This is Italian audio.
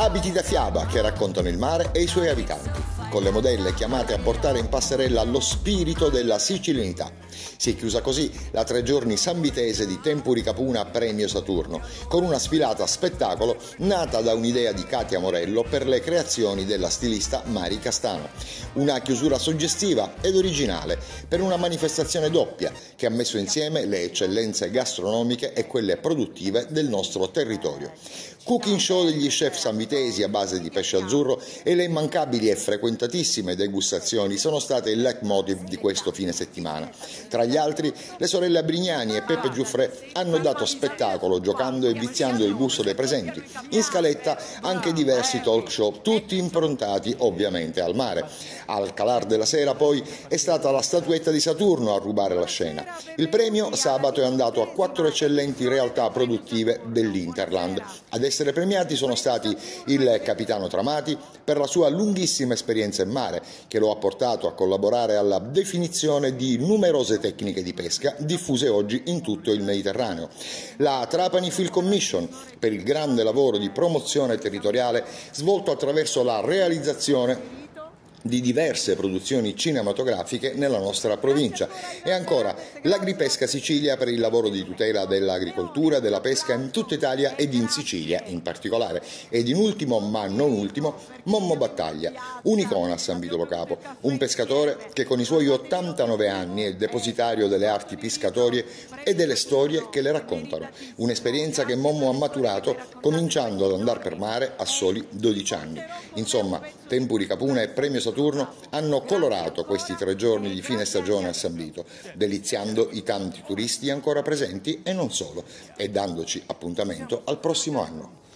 Abiti da fiaba che raccontano il mare e i suoi abitanti, con le modelle chiamate a portare in passerella lo spirito della sicilianità. Si è chiusa così la tre giorni sambitese di Tempuri Capuna Premio Saturno, con una sfilata spettacolo nata da un'idea di Katia Morello per le creazioni della stilista Mari Castano. Una chiusura suggestiva ed originale per una manifestazione doppia che ha messo insieme le eccellenze gastronomiche e quelle produttive del nostro territorio. Cooking show degli chef sanvitesi a base di pesce azzurro e le immancabili e frequentatissime degustazioni sono state il leitmotiv di questo fine settimana. Tra gli altri, le sorelle Brignani e Peppe Giuffre hanno dato spettacolo giocando e viziando il gusto dei presenti. In scaletta anche diversi talk show, tutti improntati ovviamente al mare. Al calar della sera poi è stata la statuetta di Saturno a rubare la scena. Il premio sabato è andato a quattro eccellenti realtà produttive dell'Interland. Ad essere premiati sono stati il capitano Tramati per la sua lunghissima esperienza in mare, che lo ha portato a collaborare alla definizione di numerose tecniche di pesca diffuse oggi in tutto il Mediterraneo. La Trapani Field Commission per il grande lavoro di promozione territoriale svolto attraverso la realizzazione di diverse produzioni cinematografiche nella nostra provincia. E ancora l'Agripesca Sicilia per il lavoro di tutela dell'agricoltura della pesca in tutta Italia ed in Sicilia in particolare. Ed in ultimo ma non ultimo Mommo Battaglia, un'icona a San Vito Lo Capo, un pescatore che con i suoi 89 anni è depositario delle arti piscatorie e delle storie che le raccontano, un'esperienza che Mommo ha maturato cominciando ad andare per mare a soli 12 anni. Insomma, Tempuri Capuna e Premio Saturno hanno colorato questi tre giorni di fine stagione a San Vito, deliziando i tanti turisti ancora presenti e non solo, e dandoci appuntamento al prossimo anno.